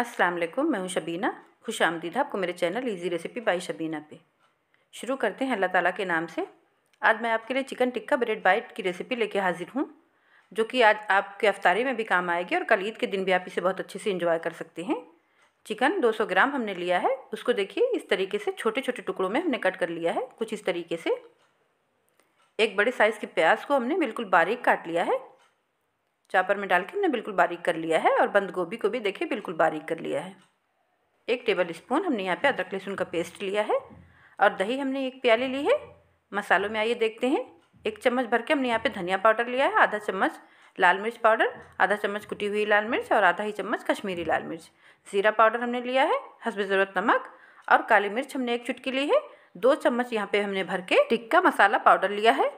अस्सलाम वालेकुम, मैं हूँ शबीना खुश आमदीद आपको मेरे channel easy recipe by Shabina पे। शुरू करते हैं अल्लाह ताला के नाम से। आज मैं आपके लिए चिकन टिक्का ब्रेड बाइट की रेसिपी लेके हाजिर हूँ, जो कि आज आपके अफ्तारी में भी काम आएगी और कल ईद के दिन भी आप इसे बहुत अच्छे से इंजॉय कर सकते हैं। चिकन 200 ग्राम हमने लिया है, उसको देखिए, इस तरीके से छोटे छोटे टुकड़ों में हमने कट कर लिया है, कुछ इस तरीके से। एक बड़े साइज़ के प्याज को हमने बिल्कुल बारीक काट लिया है चापर में डाल के हमने बिल्कुल बारीक कर लिया है और बंद गोभी को भी देखिए बिल्कुल बारीक कर लिया है। एक टेबल स्पून हमने यहाँ पे अदरक लहसुन का पेस्ट लिया है और दही हमने एक प्याली ली है। मसालों में आइए देखते हैं। एक चम्मच भर के हमने यहाँ पे धनिया पाउडर लिया है, आधा चम्मच लाल मिर्च पाउडर, आधा चम्मच कुटी हुई लाल मिर्च और आधा ही चम्मच कश्मीरी लाल मिर्च। ज़ीरा पाउडर हमने लिया है, हसब ज़रूरत नमक और काली मिर्च हमने एक चुटकी ली है। दो चम्मच यहाँ पे हमने भर के टिक्का मसाला पाउडर लिया है।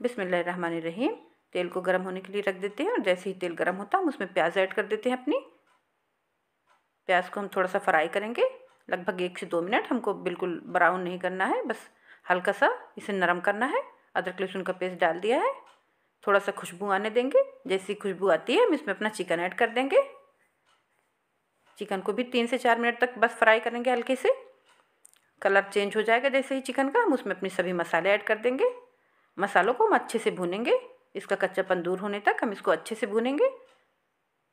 बिसमिल्लर रहीम तेल को गर्म होने के लिए रख देते हैं और जैसे ही तेल गर्म होता है हम उसमें प्याज ऐड कर देते हैं अपनी। प्याज को हम थोड़ा सा फ्राई करेंगे। लगभग एक से दो मिनट हमको बिल्कुल ब्राउन नहीं करना है, बस हल्का सा इसे नरम करना है। अदरक लहसुन का पेस्ट डाल दिया है। थोड़ा सा खुशबू आने देंगे। जैसी खुशबू आती है हम इसमें अपना चिकन ऐड कर देंगे। चिकन को भी तीन से चार मिनट तक बस फ्राई करेंगे हल्के से। कलर चेंज हो जाएगा जैसे ही चिकन का। हम उसमें अपने सभी मसाले ऐड कर देंगे। मसालों को हम अच्छे से भूनेंगे। इसका कच्चापन दूर होने तक हम इसको अच्छे से भूनेंगे।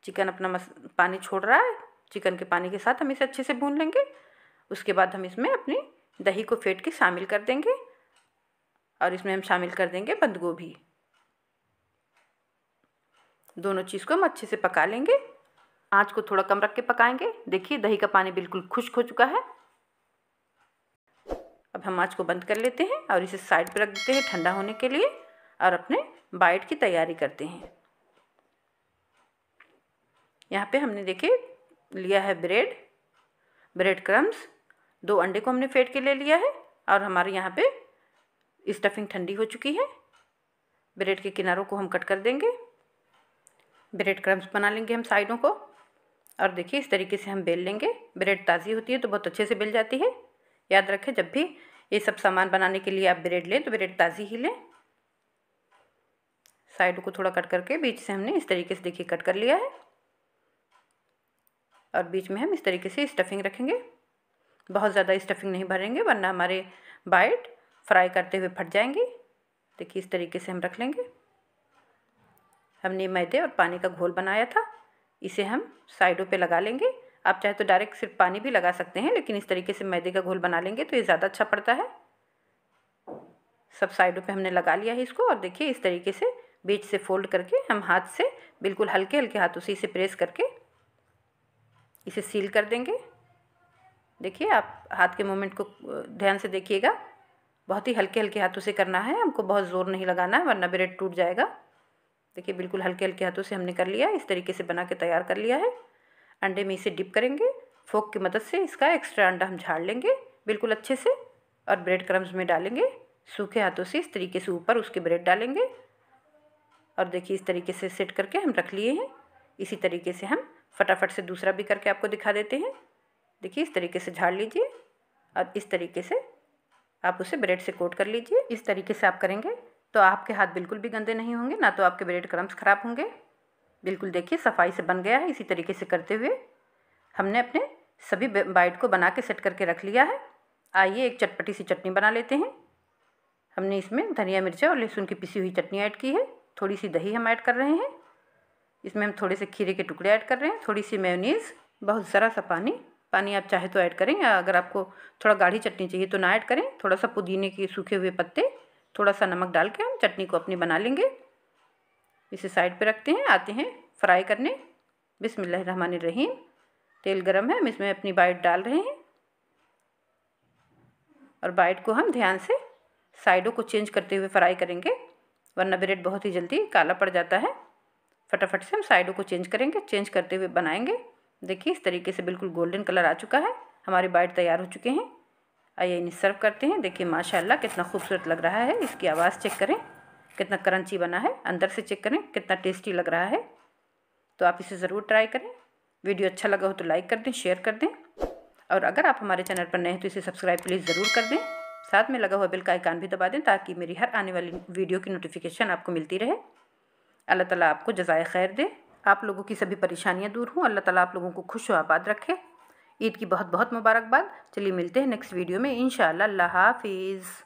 चिकन अपना मस, पानी छोड़ रहा है। चिकन के पानी के साथ हम इसे अच्छे से भून लेंगे। उसके बाद हम इसमें अपनी दही को फेंट के शामिल कर देंगे। और इसमें हम शामिल कर देंगे बंद गोभी दोनों चीज़ को हम अच्छे से पका लेंगे। आँच को थोड़ा कम रख के पकाएँगे। देखिए, दही का पानी बिल्कुल खुश्क हो चुका है। अब हम आँच को बंद कर लेते हैं और इसे साइड पर रख देते हैं ठंडा होने के लिए। और अपने बाइट की तैयारी करते हैं। यहाँ पे हमने देखे, लिया है ब्रेड ब्रेड क्रम्स, दो अंडे को हमने फेंट के ले लिया है और हमारे यहाँ पे स्टफिंग ठंडी हो चुकी है। ब्रेड के किनारों को हम कट कर देंगे। ब्रेड क्रम्स बना लेंगे हम साइडों को और देखिए, इस तरीके से हम बेल लेंगे। ब्रेड ताज़ी होती है तो बहुत अच्छे से बेल जाती है। याद रखें, जब भी ये सब सामान बनाने के लिए आप ब्रेड लें तो ब्रेड ताज़ी ही लें। साइड को थोड़ा कट करके बीच से हमने इस तरीके से देखिए कट कर लिया है। और बीच में हम इस तरीके से स्टफिंग रखेंगे। बहुत ज़्यादा स्टफिंग नहीं भरेंगे, वरना हमारे बाइट फ्राई करते हुए फट जाएँगे। देखिए इस तरीके से हम रख लेंगे। हमने मैदे और पानी का घोल बनाया था, इसे हम साइडों पे लगा लेंगे। आप चाहे तो डायरेक्ट सिर्फ़ पानी भी लगा सकते हैं, लेकिन इस तरीके से मैदे का घोल बना लेंगे तो ये ज़्यादा अच्छा पड़ता है। सब साइडों पे हमने लगा लिया है इसको, और देखिए इस तरीके से बीच से फोल्ड करके हम हाथ से बिल्कुल हल्के हल्के हाथों से इसे प्रेस करके इसे सील कर देंगे। देखिए, आप हाथ के मोमेंट को ध्यान से देखिएगा। बहुत ही हल्के हल्के हाथों से करना है, हमको बहुत ज़ोर नहीं लगाना है, वरना ब्रेड टूट जाएगा। देखिए, बिल्कुल हल्के हल्के हाथों से हमने कर लिया, इस तरीके से बना के तैयार कर लिया है। अंडे में इसे डिप करेंगे। फोक की मदद से इसका एक्स्ट्रा अंडा हम झाड़ लेंगे, बिल्कुल अच्छे से, और ब्रेड क्रम्स में डालेंगे। सूखे हाथों से इस तरीके से ऊपर उसके ब्रेड डालेंगे। और देखिए इस तरीके से सेट करके हम रख लिए हैं। इसी तरीके से हम फटाफट से दूसरा भी करके आपको दिखा देते हैं। देखिए इस तरीके से झाड़ लीजिए और इस तरीके से आप उसे ब्रेड से कोट कर लीजिए। इस तरीके से आप करेंगे तो आपके हाथ बिल्कुल भी गंदे नहीं होंगे, ना तो आपके ब्रेड क्रम्स ख़राब होंगे। बिल्कुल देखिए सफ़ाई से बन गया है, इसी तरीके से करते हुए हमने अपने सभी बाइट को बना के सेट करके रख लिया है। आइए एक चटपटी सी चटनी बना लेते हैं। हमने इसमें धनिया मिर्चा और लहसुन की पिसी हुई चटनी ऐड की है। थोड़ी सी दही हम ऐड कर रहे हैं। इसमें हम थोड़े से खीरे के टुकड़े ऐड कर रहे हैं। थोड़ी सी मेयोनीज़, बहुत ज़रा सा पानी। पानी आप चाहे तो ऐड करें या अगर आपको थोड़ा गाढ़ी चटनी चाहिए तो ना ऐड करें। थोड़ा सा पुदीने के सूखे हुए पत्ते, थोड़ा सा नमक डाल के हम चटनी को अपनी बना लेंगे। इसे साइड पे रखते हैं, आते हैं फ्राई करने। रहीम। तेल गरम है, हम इसमें अपनी बाइट डाल रहे हैं। और बाइट को हम ध्यान से साइडों को चेंज करते हुए फ्राई करेंगे। वरना ब्रेड बहुत ही जल्दी काला पड़ जाता है। फटाफट से हम साइडों को चेंज करेंगे, चेंज करते हुए बनाएँगे। देखिए, इस तरीके से बिल्कुल गोल्डन कलर आ चुका है। हमारी बाइट तैयार हो चुके हैं। आइए इन्हें सर्व करते हैं। देखिए, माशाल्लाह, कितना खूबसूरत लग रहा है। इसकी आवाज़ चेक करें। कितना करंची बना है। अंदर से चेक करें, कितना टेस्टी लग रहा है। तो आप इसे ज़रूर ट्राई करें। वीडियो अच्छा लगा हो तो लाइक कर दें, शेयर कर दें। और अगर आप हमारे चैनल पर नए हैं तो इसे सब्सक्राइब प्लीज़ ज़रूर कर दें। साथ में लगा हुआ बिल का आइकान भी दबा दें ताकि मेरी हर आने वाली वीडियो की नोटिफिकेशन आपको मिलती रहे। अल्लाह ताला आपको जजाय खैर दे। आप लोगों की सभी परेशानियाँ दूर हों। अल्लाह ताला आप लोगों को खुश व आबाद रखे। ईद की बहुत बहुत मुबारकबाद। चलिए मिलते हैं नेक्स्ट वीडियो में। इन हाफिज़।